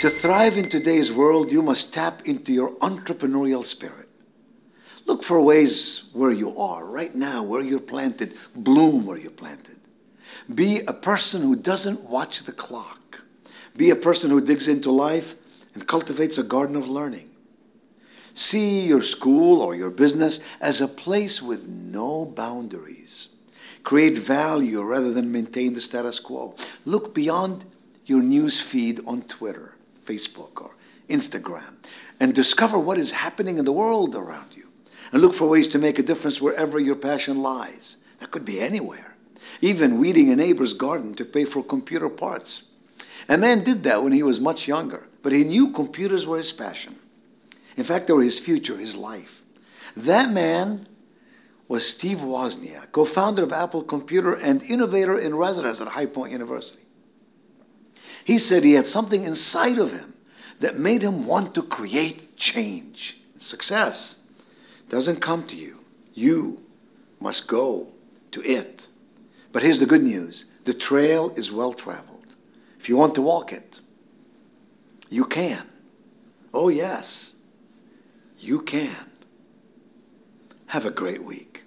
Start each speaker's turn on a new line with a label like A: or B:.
A: To thrive in today's world, you must tap into your entrepreneurial spirit. Look for ways where you are right now, where you're planted, bloom where you're planted. Be a person who doesn't watch the clock. Be a person who digs into life and cultivates a garden of learning. See your school or your business as a place with no boundaries. Create value rather than maintain the status quo. Look beyond your news feed on Twitter, Facebook, or Instagram and discover what is happening in the world around you. And look for ways to make a difference wherever your passion lies. That could be anywhere. Even weeding a neighbor's garden to pay for computer parts. A man did that when he was much younger, but he knew computers were his passion. In fact, they were his future, his life. That man was Steve Wozniak, co founder of Apple Computer and innovator in residence at High Point University. He said he had something inside of him that made him want to create change. Success doesn't come to you, you must go to it. But here's the good news the trail is well traveled. If you want to walk it, you can. Oh, yes. You can. Have a great week.